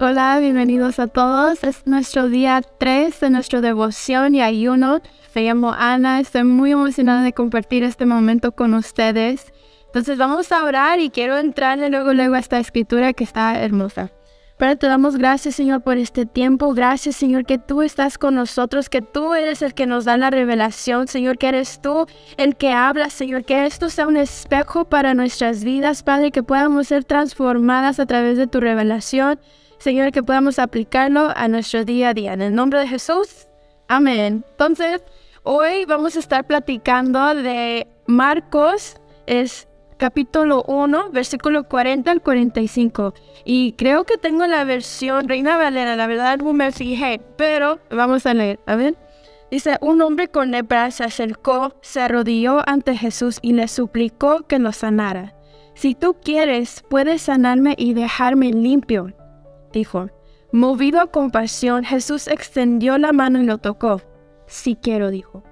Hola, bienvenidos a todos. Es nuestro día 3 de nuestra devoción y ayuno. Me llamo Ana, estoy muy emocionada de compartir este momento con ustedes. Entonces vamos a orar y quiero entrarle luego, luego a esta escritura que está hermosa. Pero te damos gracias, Señor, por este tiempo. Gracias, Señor, que tú estás con nosotros, que tú eres el que nos da la revelación, Señor, que eres tú el que habla, Señor, que esto sea un espejo para nuestras vidas, Padre, que podamos ser transformadas a través de tu revelación. Señor, que podamos aplicarlo a nuestro día a día. En el nombre de Jesús, amén. Entonces, hoy vamos a estar platicando de Marcos, es capítulo 1, versículo 40 al 45. Y creo que tengo la versión Reina Valera, la verdad no me fijé, pero vamos a leer, a ver. Dice, un hombre con lepra se acercó, se arrodilló ante Jesús y le suplicó que lo sanara. Si tú quieres, puedes sanarme y dejarme limpio dijo. Movido a compasión, Jesús extendió la mano y lo tocó. Sí quiero, dijo.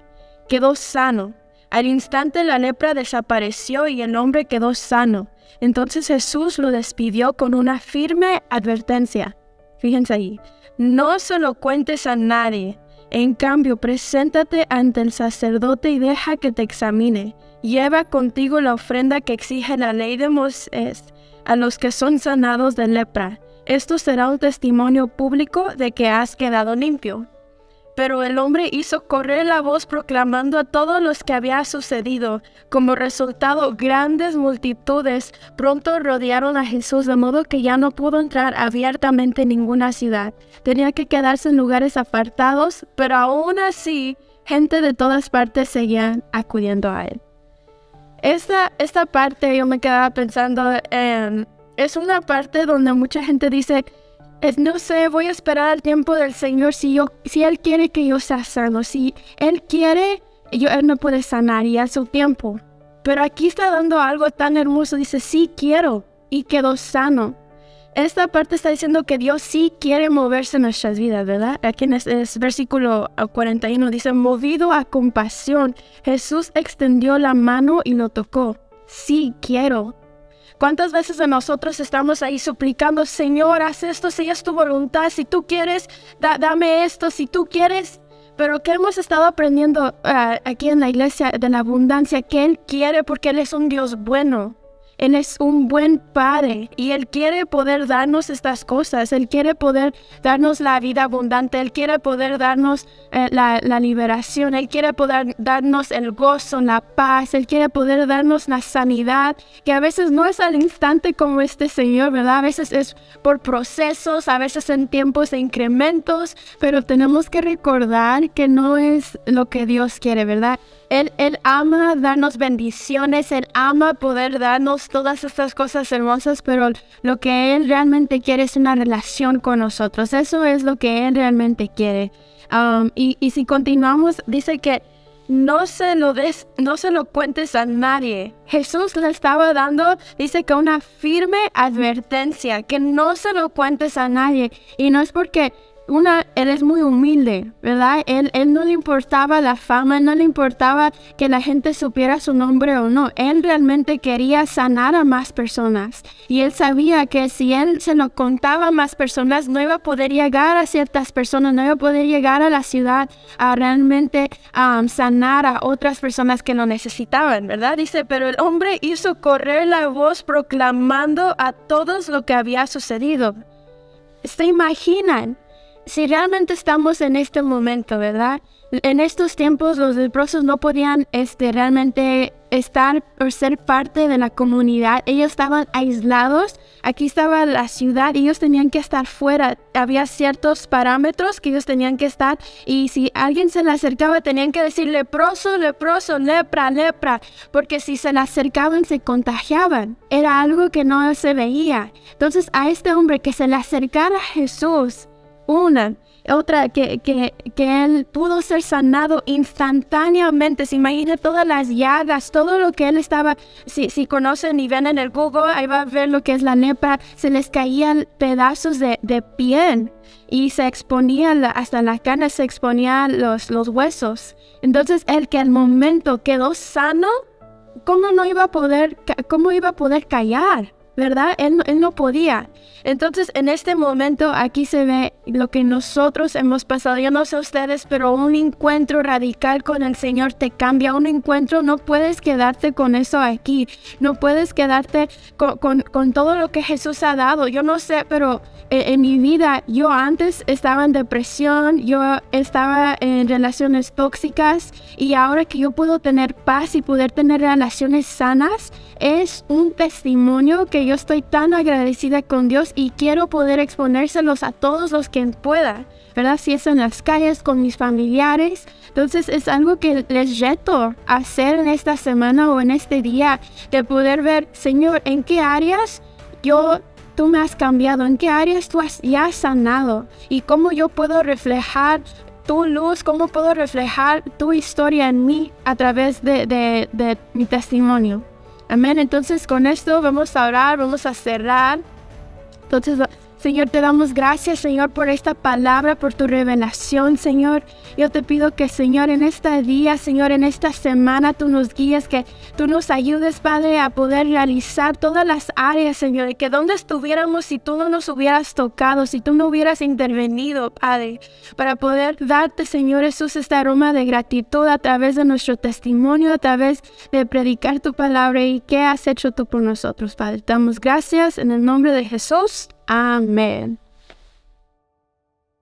Quedó sano. Al instante la lepra desapareció y el hombre quedó sano. Entonces Jesús lo despidió con una firme advertencia. Fíjense ahí. No se lo cuentes a nadie. En cambio, preséntate ante el sacerdote y deja que te examine. Lleva contigo la ofrenda que exige la ley de Moisés a los que son sanados de lepra esto será un testimonio público de que has quedado limpio. Pero el hombre hizo correr la voz proclamando a todos los que había sucedido. Como resultado, grandes multitudes pronto rodearon a Jesús de modo que ya no pudo entrar abiertamente en ninguna ciudad. Tenía que quedarse en lugares apartados, pero aún así, gente de todas partes seguían acudiendo a él. Esta, esta parte yo me quedaba pensando en es una parte donde mucha gente dice, no sé, voy a esperar al tiempo del Señor si, si Él quiere que yo sea sano, si Él quiere, yo, Él me puede sanar y a su tiempo. Pero aquí está dando algo tan hermoso, dice, sí quiero y quedó sano. Esta parte está diciendo que Dios sí quiere moverse en nuestras vidas, ¿verdad? Aquí en el versículo 41 dice, movido a compasión, Jesús extendió la mano y lo tocó. Sí quiero ¿Cuántas veces de nosotros estamos ahí suplicando, Señor, haz esto si es tu voluntad, si tú quieres, dame esto, si tú quieres? Pero que hemos estado aprendiendo ah, aquí en la iglesia de la abundancia, que Él quiere porque Él es un Dios bueno. Él es un buen padre y Él quiere poder darnos estas cosas. Él quiere poder darnos la vida abundante. Él quiere poder darnos eh, la, liberación. Él quiere poder darnos el gozo, la paz. Él quiere poder darnos la sanidad, que a veces no es al instante como este Señor, ¿verdad? A veces es por procesos, a veces en tiempos de incrementos, pero tenemos que recordar que no es lo que Dios quiere, ¿verdad? Él, él ama darnos bendiciones, Él ama poder darnos todas estas cosas hermosas, pero lo que Él realmente quiere es una relación con nosotros. Eso es lo que Él realmente quiere. Um, y, y, si continuamos, dice que no se lo des, no se lo cuentes a nadie. Jesús le estaba dando, dice que una firme advertencia, que no se lo cuentes a nadie. Y no es porque una, él es muy humilde, ¿verdad? Él, él no le importaba la fama, no le importaba que la gente supiera su nombre o no. Él realmente quería sanar a más personas. Y él sabía que si él se lo contaba a más personas, no iba a poder llegar a ciertas personas, no iba a poder llegar a la ciudad a realmente sanar a otras personas que lo necesitaban, ¿verdad? Dice, pero el hombre hizo correr la voz proclamando a todos lo que había sucedido. ¿Se imaginan? Si realmente estamos en este momento, ¿verdad? En estos tiempos los leprosos no podían este, realmente estar o ser parte de la comunidad. Ellos estaban aislados. Aquí estaba la ciudad y ellos tenían que estar fuera. Había ciertos parámetros que ellos tenían que estar y si alguien se le acercaba tenían que decir leproso, leproso, lepra, lepra, porque si se le acercaban se contagiaban. Era algo que no se veía. Entonces a este hombre que se le acercara a Jesús, una, otra que, que, que, él pudo ser sanado instantáneamente. Se imagina todas las llagas, todo lo que él estaba, si, si conocen y ven en el Google, ahí va a ver lo que es la lepra, se les caían pedazos de, de piel y se exponía hasta la carne, se exponían los, los huesos. Entonces, el que al momento quedó sano, ¿cómo no iba a poder, cómo iba a poder callar? ¿Verdad? Él, él, no podía. Entonces, en este momento, aquí se ve lo que nosotros hemos pasado. Yo no sé ustedes, pero un encuentro radical con el Señor te cambia. Un encuentro, no puedes quedarte con eso aquí. No puedes quedarte con, con, todo lo que Jesús ha dado. Yo no sé, pero en, en mi vida, yo antes estaba en depresión, yo estaba en relaciones tóxicas y ahora que yo puedo tener paz y poder tener relaciones sanas, es un testimonio que yo estoy tan agradecida con Dios y quiero poder exponérselos a todos los que pueda, ¿verdad? Si es en las calles con mis familiares. Entonces es algo que les reto hacer en esta semana o en este día, de poder ver, Señor, en qué áreas yo tú me has cambiado, en qué áreas tú has, ya has sanado y cómo yo puedo reflejar tu luz, cómo puedo reflejar tu historia en mí a través de mi testimonio. Amén. Entonces con esto vamos a orar, vamos a cerrar. Entonces Señor, te damos gracias, Señor, por esta palabra, por tu revelación, Señor. Yo te pido que, Señor, en este día, Señor, en esta semana, tú nos guíes, que tú nos ayudes, Padre, a poder realizar todas las áreas, Señor, y que donde estuviéramos, si tú no nos hubieras tocado, si tú no hubieras intervenido, Padre, para poder darte, Señor Jesús, este aroma de gratitud a través de nuestro testimonio, a través de predicar tu palabra y qué has hecho tú por nosotros, Padre. Damos gracias en el nombre de Jesús. Amen.